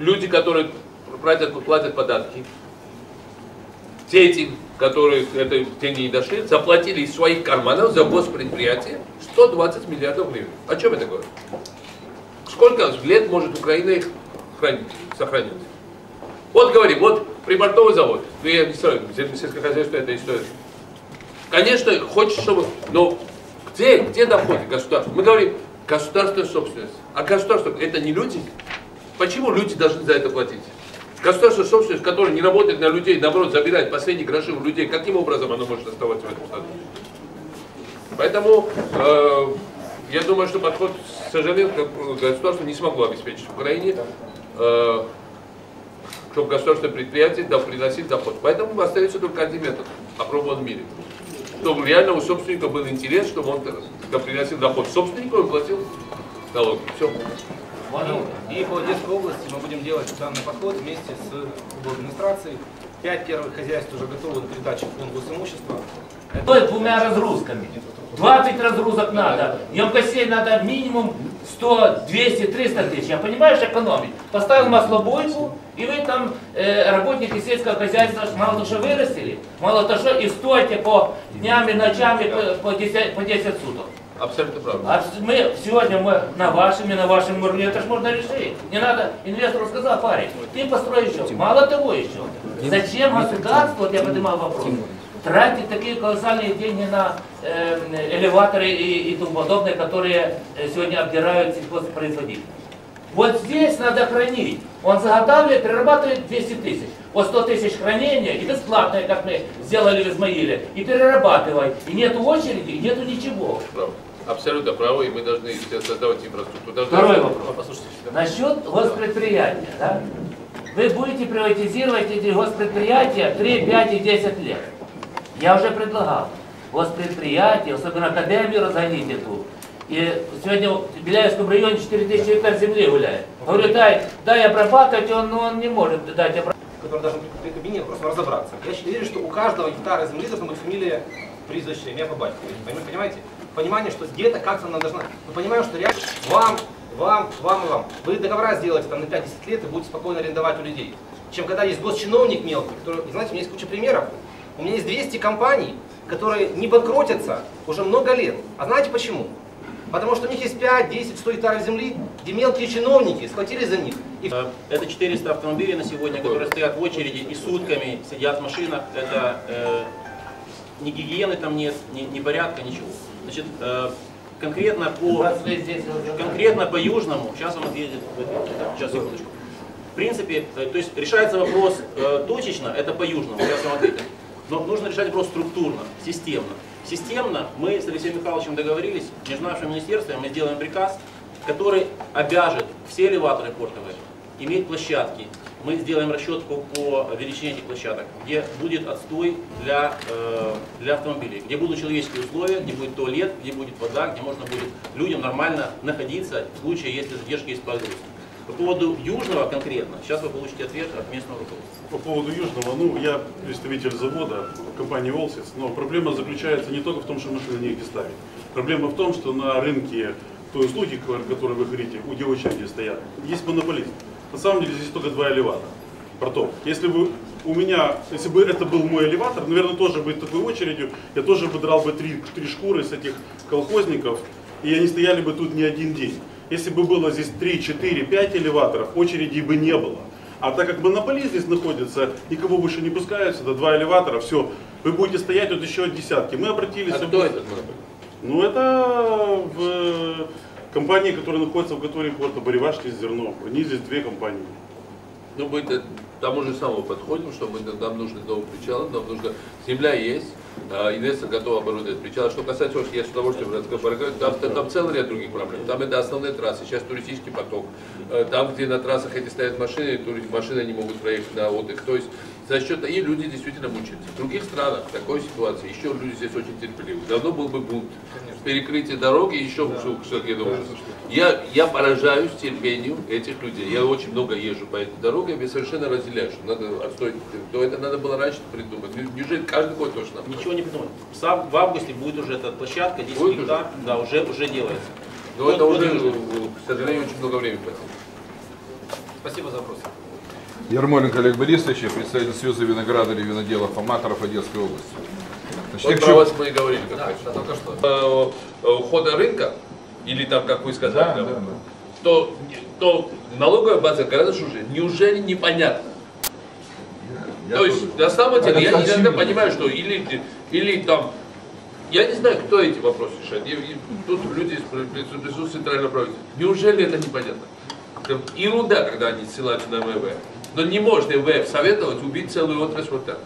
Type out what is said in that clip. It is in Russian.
люди, которые платят, платят податки, дети, которые это деньги не дошли, заплатили из своих карманов за госпредприятие 120 миллиардов гривен. О чем это говорит? Сколько лет может Украина их хранить, сохранить? Вот говорим, вот припортовый завод, ну я не знаю, сельское хозяйство это история. Конечно, хочешь, чтобы, но где, где доходы государства? Мы говорим, государственная собственность. А государство это не люди? Почему люди должны за это платить? Государственная собственность, которая не работает на людей, наоборот, забирает последние гроши у людей, каким образом оно может оставаться в этом статусе? Поэтому э, я думаю, что подход, к сожалению, государство не смогло обеспечить в Украине, э, чтобы государственное предприятие да, приносить доход. Поэтому остается только один метод, опробован в мире. Чтобы реально у собственника был интерес, чтобы он да, приносил доход собственнику и платил налоги. Все. И по Одесской области мы будем делать данный подход вместе с администрацией. Пять первых хозяйств уже готовы на передачу в фонд госимущества. Это двумя разгрузками. 20 разгрузок надо. Емкостей надо минимум 100, 200, 300 тысяч. Я понимаешь, экономить. Поставил маслобойку, и вы там, э, работники сельского хозяйства, мало что вырастили, мало того, что и стойте по днями, ночами по, по, 10, по 10 суток. Абсолютно правда. А мы сегодня мы на вашем и на вашем уровне, это же можно решить. Не надо, инвестору сказал, парень, ты построй еще. Мало того еще. Зачем государство, вот я поднимал вопрос, тратить такие колоссальные деньги на э, элеваторы и, и тому подобное, которые э, сегодня обдирают сельхозпроизводителей. Вот здесь надо хранить. Он заготавливает, перерабатывает 200 тысяч. Вот 100 тысяч хранения и бесплатное, как мы сделали в Измаиле. И перерабатывай. И нету очереди, и нету ничего. Абсолютно правы, и мы должны создавать инфраструктуру. Второй вопрос. Насчет госпредприятия. Да? Вы будете приватизировать эти госпредприятия 3, 5 и 10 лет. Я уже предлагал. Госпредприятие, особенно академию разгоните тут. И сегодня в Беляевском районе 4000 гектар земли гуляет. Говорю, дай, дай обрабатывать, он, но он не может дать обрабатывать. Который должен при кабинете просто разобраться. Я считаю, что у каждого гектара земли должна быть фамилия, прозвище, имя по батьковой. Понимаете? Понимание, что где-то как-то она должна... Мы понимаем, что реально вам, вам, вам и вам. Вы договора сделаете там на 5-10 лет и будете спокойно арендовать у людей. Чем когда есть госчиновник мелкий, который, знаете, у меня есть куча примеров. У меня есть 200 компаний, которые не банкротятся уже много лет. А знаете почему? Потому что у них есть 5, 10, 100 гектаров земли, где мелкие чиновники схватили за них. И... Э, это 400 автомобилей на сегодня, которые стоят в очереди и сутками сидят в машинах. Это э, ни гигиены там нет, ни, ни порядка, ничего. Значит, э, конкретно по, конкретно по Южному, сейчас вам ответит, сейчас, секундочку. В принципе, э, то есть решается вопрос э, точечно, это по Южному, сейчас вам ответим. Но нужно решать вопрос структурно, системно. Системно мы с Алексеем Михайловичем договорились, между нашим министерством мы сделаем приказ, который обяжет все элеваторы портовые иметь площадки. Мы сделаем расчетку по величине этих площадок, где будет отстой для, э, для автомобилей, где будут человеческие условия, где будет туалет, где будет вода, где можно будет людям нормально находиться в случае, если задержки есть погрузки. По поводу Южного конкретно, сейчас вы получите ответ от местного руководства. По поводу Южного, ну, я представитель завода компании Волсис, но проблема заключается не только в том, что машины негде ставить. Проблема в том, что на рынке той услуги, о вы говорите, где очереди стоят, есть монополист. На самом деле здесь только два элеватора. Проток. Если бы у меня, если бы это был мой элеватор, наверное, тоже бы такой очередью, я тоже бы драл бы три, три шкуры с этих колхозников, и они стояли бы тут не один день. Если бы было здесь 3, 4, 5 элеваторов, очереди бы не было. А так как монополист здесь находится, никого больше не пускаются, до два элеватора, все, вы будете стоять вот еще десятки. Мы обратились... А кто этот монополист? Ну это в компании, которая находится в готове порта Боревашки зерно. Они здесь две компании. Ну, мы к тому же самому подходим, что мы, нам нужны новые причалы, нам нужно, земля есть, а, инвестор готов оборудовать причал. Что касается, я с удовольствием разговариваю, там, там, там целый ряд других проблем. Там это основные трассы, сейчас туристический поток. Э, там, где на трассах эти стоят машины, машины не могут проехать на отдых. То есть за счет и люди действительно мучаются. В других странах в такой ситуации еще люди здесь очень терпеливы. Давно был бы бунт. Перекрытие дороги еще да. шаги да, я, я поражаюсь терпению этих людей. Я очень много езжу по этой дороге, я совершенно разделяю, что надо отстроить. То это надо было раньше придумать. Неужели каждый год точно? Ничего не придумать. В августе будет уже эта площадка, 10 будет гектар, уже? да, уже, уже делается. Но вот, это уже, к сожалению, очень много времени потом. Спасибо за вопрос. Ермоленко Олег Борисович, я представитель Союза виноградарей и виноделов аматоров Одесской области. Значит, Вот про чему- вас мы и говорили как Да, да, только что. Э, э, Ухода рынка, или там, как вы сказали, Да, там, да, да. то, то налоговая база гораздо хуже. Неужели непонятно? Я То есть, тоже. на самом деле, Это я иногда понимаю, что или, или там, я не знаю, кто эти вопросы решает. И- и тут люди присутствуют центрального правительства. Неужели это непонятно? Ерунда, когда они ссылаются на МВ. Но не может МВФ советовать убить целую отрасль вот так.